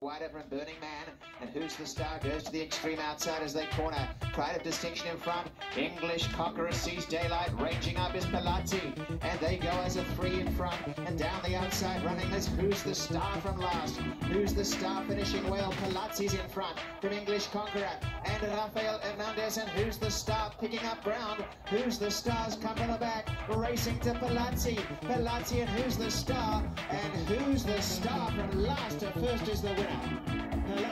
Wider from Burning Man, and Who's the Star goes to the extreme outside as they corner. Pride of distinction in front. English Conqueror sees daylight. Ranging up is Palazzi, and they go as a three in front. And down the outside running is Who's the Star from last. Who's the Star finishing well. Palazzi's in front from English Conqueror and Rafael Hernandez. And Who's the Star picking up ground. Who's the Stars coming from racing to Palazzi. Palazzi and Who's the Star, and Who's the Star from last to first is the winner.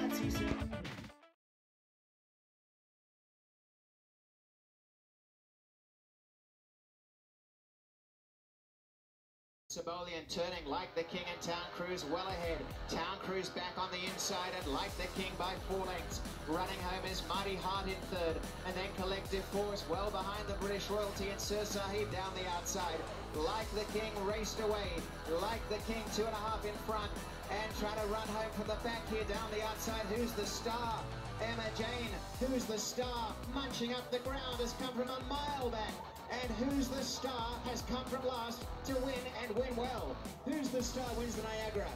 Sabolian turning like the king and Town Cruise well ahead. Town Cruise back on the inside and like the king by four lengths. Running home is Mighty Heart in third and then Collective Force well behind the British Royalty and Sir Sahib down the outside. Like the king raced away. Like the king two and a half in front and trying to run home from the back here down the outside. Who's the star? Emma-Jayne, who's the star? Munching up the ground has come from a mile back. And Who's the Star has come from last to win and win well. Who's the Star wins the Niagara.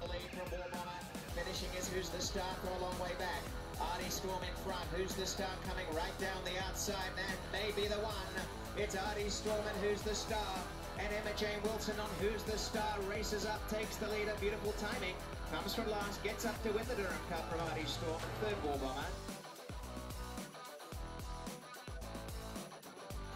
The lead from War Finishing is Who's the Star for a long way back. Artie Storm in front. Who's the Star coming right down the outside? That may be the one. It's Artie Storm and Who's the Star. And Emma-Jayne Wilson on Who's the Star races up, takes the lead. A beautiful timing. Comes from last, gets up to win the Durham Cup from Artie Storm. Third War Bomber.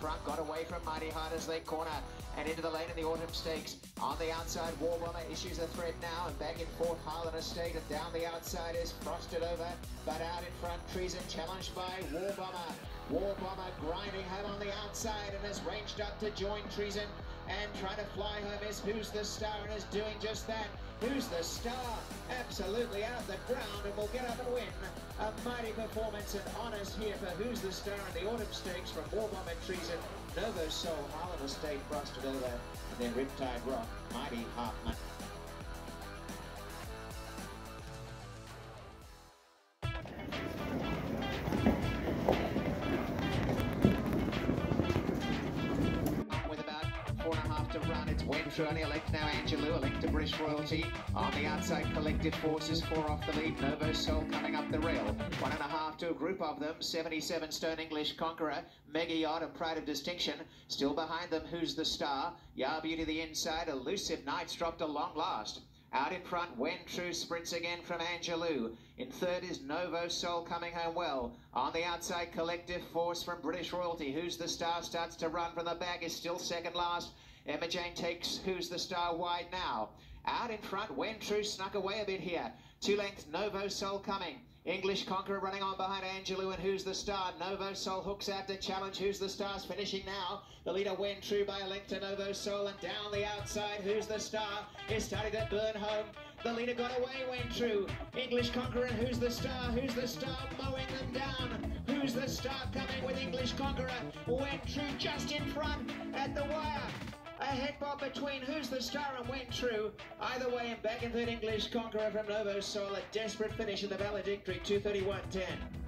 Front got away from Mighty Heart as they corner and into the lane in the Autumn Stakes. On the outside, War Bomber issues a threat now and back in fourth, Highland Estate and down the outside is Frosted Over, but out in front, Treason challenged by War Bomber. War Bomber grinding home on the outside and has ranged up to join Treason and trying to fly home is Who's the Star and is doing just that. Who's the Star? Absolutely out of the ground and will get up and win. A mighty performance and honours here for Who's the Star in the Autumn Stakes from War Bomber Treason, Novo Soul, Harlem Estate, Frosted Over, and then Riptide Rock, Mighty Hartman. Wentru elect now Angelou, elect to British Royalty. On the outside, Collective Forces, four off the lead. Novo Soul coming up the rail. One and a half to a group of them. 77 Stone English Conqueror, Mega Yacht and Pride of Distinction. Still behind them, Who's the Star? Yah Beauty the inside. Elusive Knights dropped a long last. Out in front, When True sprints again from Angelou. In third is Novo Soul coming home well. On the outside, Collective Force from British Royalty. Who's the Star starts to run from the back, is still second last. Emma-Jayne takes Who's the Star wide now. Out in front, When True snuck away a bit here. Two lengths, Novo Soul coming. English Conqueror running on behind Angelou and Who's the Star. Novo Soul hooks out to challenge Who's the Star's finishing now. The leader went true by a length to Novo Soul and down the outside Who's the Star is starting to burn home. The leader got away, went true. English Conqueror and Who's the Star? Who's the Star mowing them down? Who's the Star coming with English Conqueror? Went true just in front at the wire. A head bob between Who's the Star and Went True. Either way, and back in third English Conqueror from Novo Soul. A desperate finish in the valedictory, 231.10.